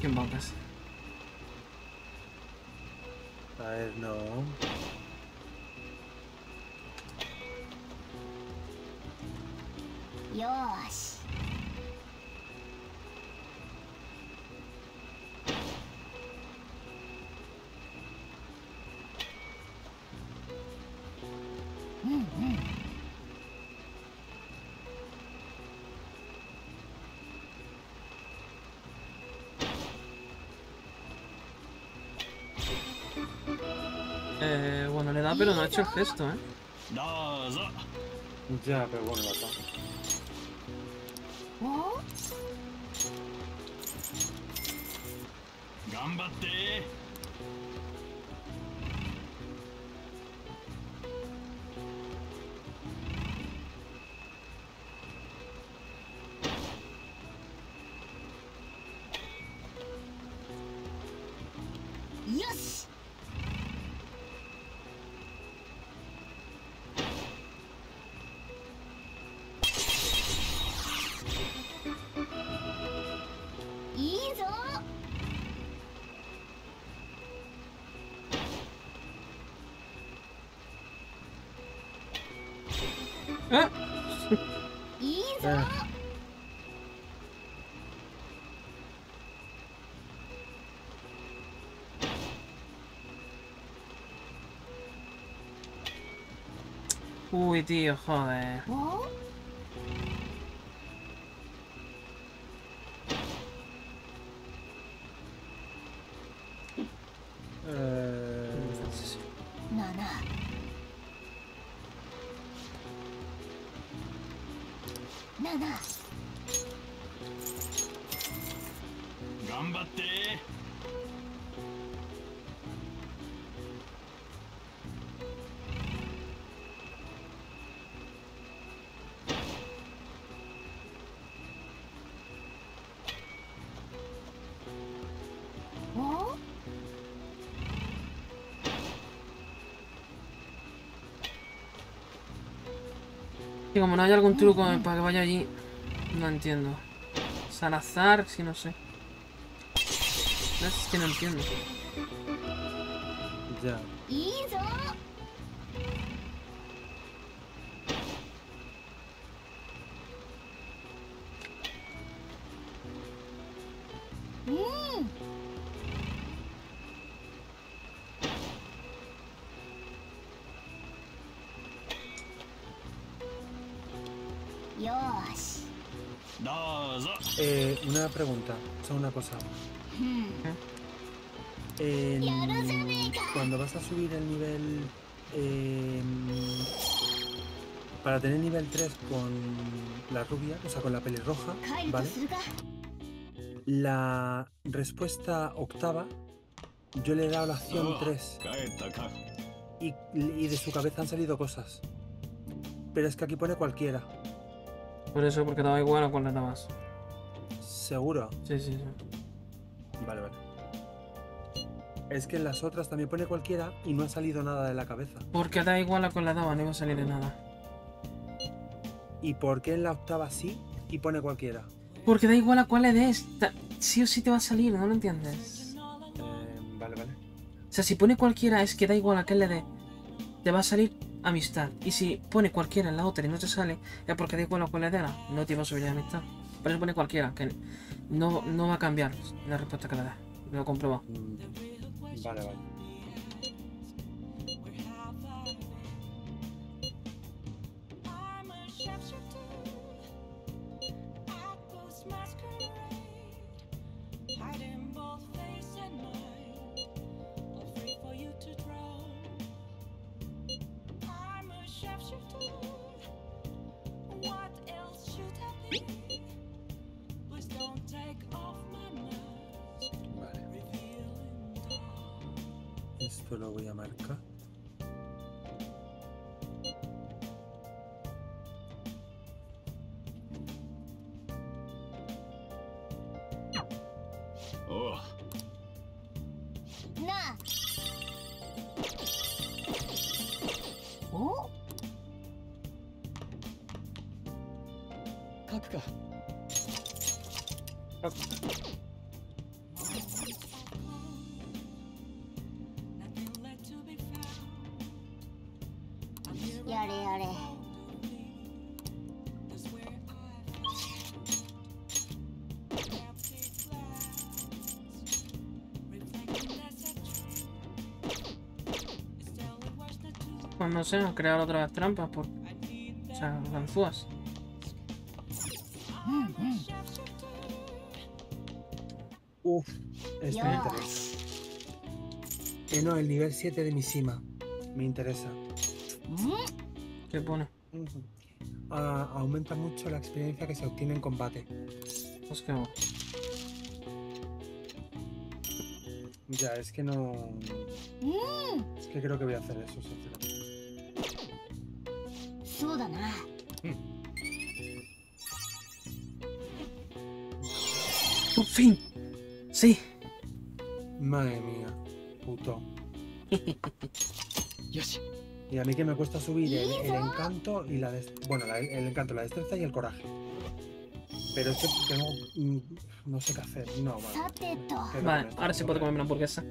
¿Quién va a ver, no. pero no ha hecho el gesto, ¿eh? Ya, pero bueno, acá. ¿Oh? ¡Gambate!？Uy, tío, joder. お eh, Y como no hay algún truco para que vaya allí, no entiendo. Salazar, sí, no sé. Es que no entiendo. ya. cosa. Cuando vas a subir el nivel... Em, para tener nivel 3 con la rubia, o sea, con la pelirroja, ¿vale? La respuesta octava, yo le he dado la acción 3. Y, de su cabeza han salido cosas. Pero es que aquí pone cualquiera. Por eso, porque daba igual a cuál le ¿Seguro? Sí, sí, sí. Es que en las otras también pone cualquiera y no ha salido nada de la cabeza. Porque da igual a cuál le daba, no iba a salir de nada. ¿Y por qué en la octava sí y pone cualquiera? Porque da igual a cuál le des. Sí o sí te va a salir, ¿no lo entiendes? Eh, vale, vale. O sea, si pone cualquiera es que da igual a qué le dé. Te va a salir amistad. Y si pone cualquiera en la otra y no te sale, es porque da igual a cuál le dé. No te va a subir de amistad. Por eso pone cualquiera, que no, no va a cambiar la respuesta que le da. Lo he comprobado. Mm, Vale, vale. Esto lo voy a marcar. no sé, crear otras trampas por... O sea, ganzúas. Uf, esto me interesa. Eh, no, el nivel 7 de misima. Me interesa. ¿Qué pone? Ah, aumenta mucho la experiencia que se obtiene en combate. Pues que. Ya, es que no... Es que creo que voy a hacer eso, sinceramente. fin. Sí. Madre mía, puto. Dios. Y a mí que me cuesta subir el, encanto y la bueno, la, el encanto, la destreza y el coraje. Pero es que tengo mm, no sé qué hacer. No, vale. Vale, ahora sí puedo comerme una hamburguesa.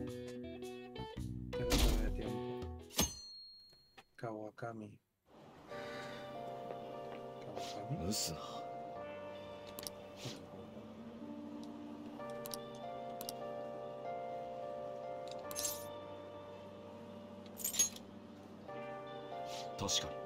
確かに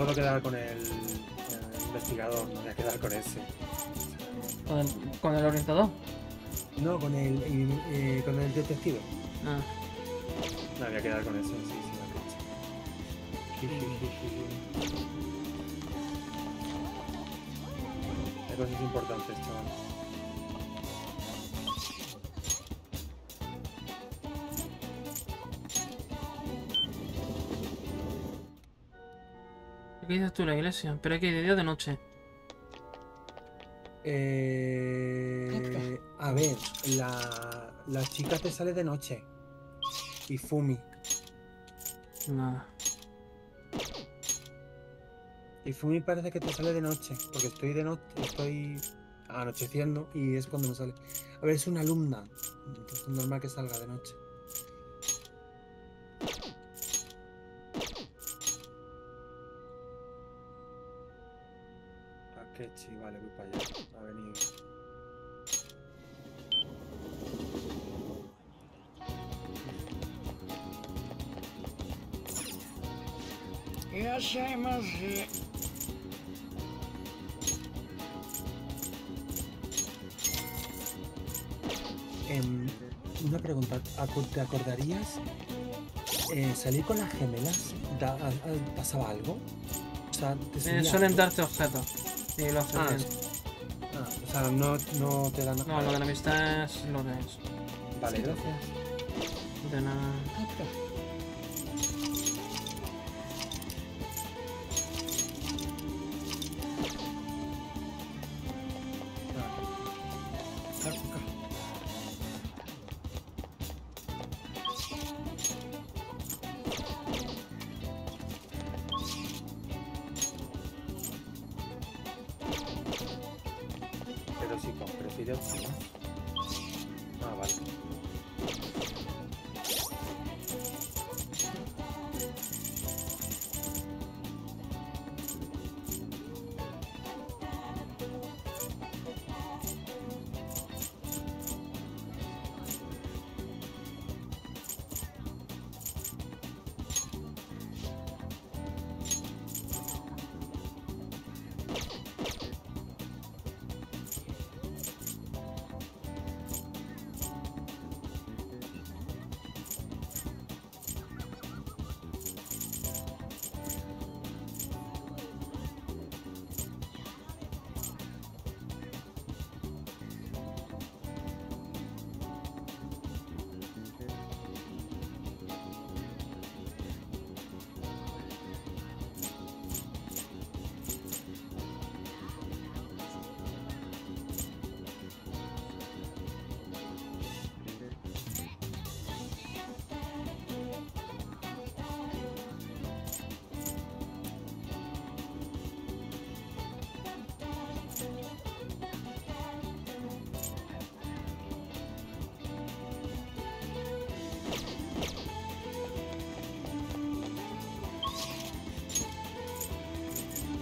puedo quedar con el, el investigador, no voy a quedar con ese. ¿Con el, con el orientador? No, con el, eh, con el detective. Ah, No, voy a quedar con ese, sí, sí, la cacho. Hay cosas importantes, chaval. ¿Qué dices tú la iglesia? Pero hay que ir de día o de noche. Eh, a ver, la, la chica te sale de noche. Y Fumi. Nada. Y Fumi parece que te sale de noche. Porque estoy de noche, estoy anocheciendo y es cuando me sale. A ver, es una alumna. Entonces es normal que salga de noche. sketchy, vale, voy para allá. Ha venido. Y hacemos um, una pregunta, ¿te acordarías eh, salir con las gemelas? Da, a, a, ¿Pasaba algo? O sea, ¿te eh, suelen algo? darte objetos. Y lo hacen Ah, bien. Ah, o sea, no, no te dan No, lo de la amistad es lo de eso. Vale, gracias. De nada. Con prefiero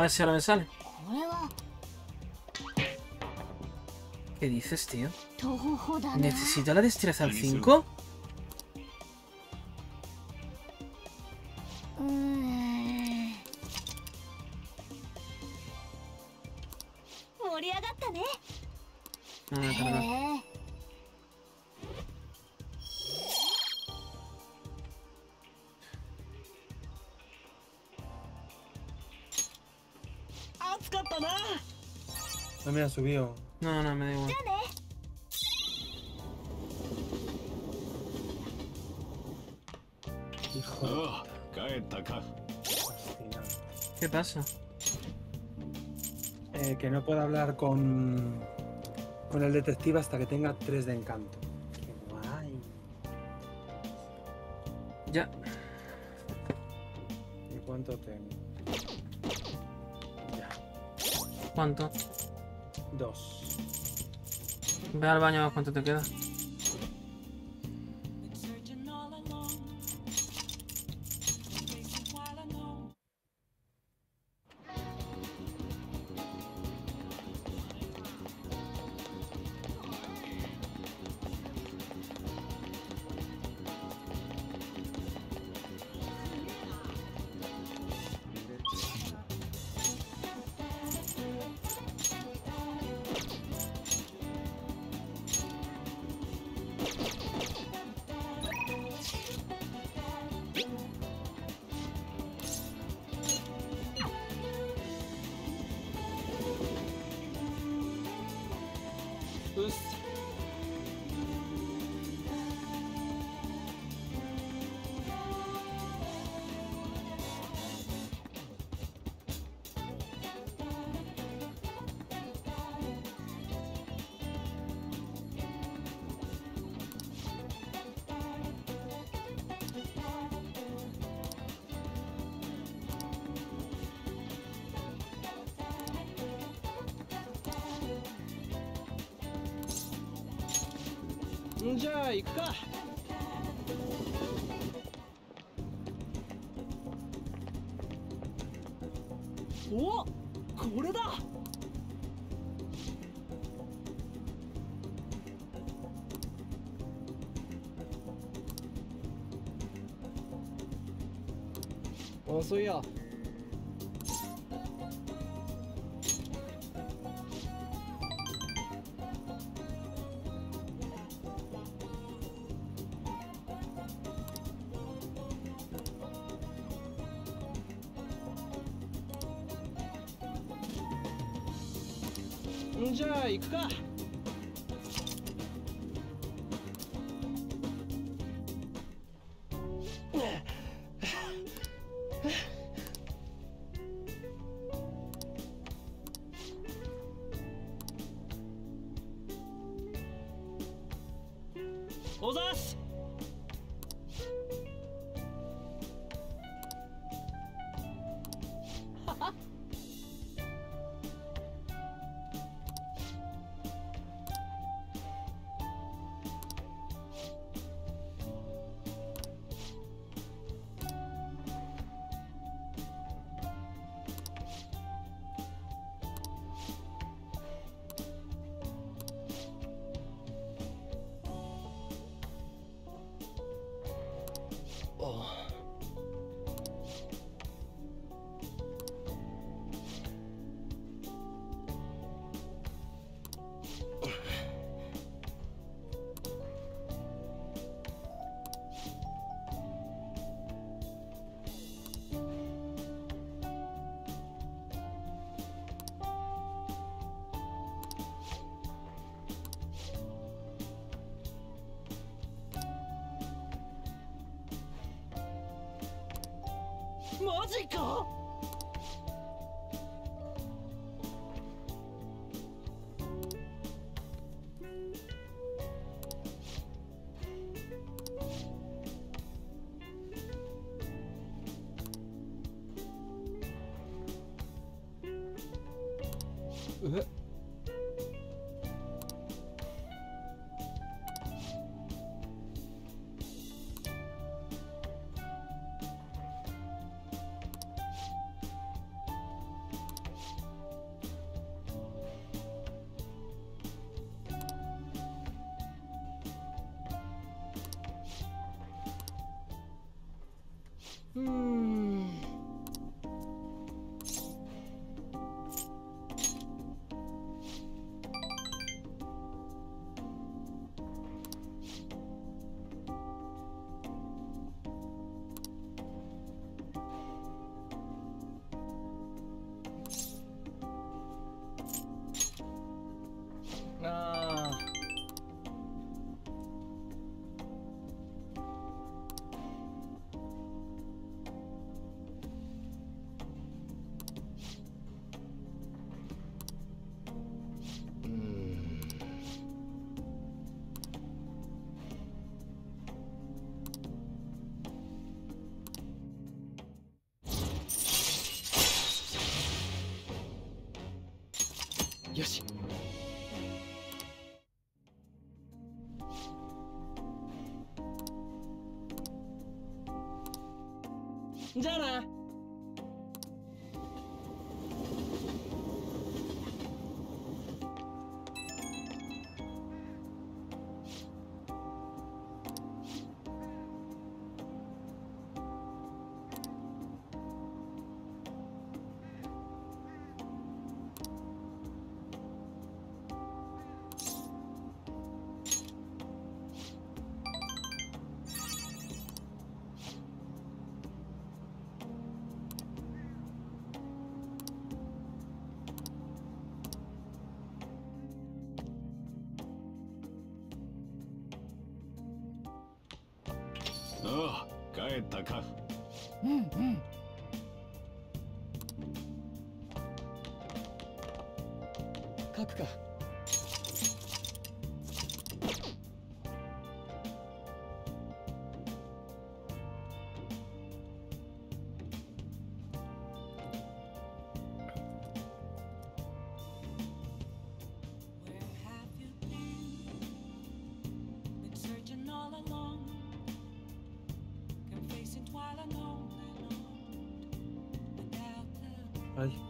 A ver si ahora me sale. ¿Qué dices, tío? ¿Necesito la destreza al 5? Ah, hubiera subido. No, no, me da igual. Hijo. ¿Qué pasa? Eh, que no puedo hablar con, con el detective hasta que tenga tres de encanto. Qué guay. Ya. ¿Y cuánto tengo? Ya. ¿Cuánto? 2. Ve al baño cuánto te queda. 遅そういやう帰ったか。うんうん。Bye.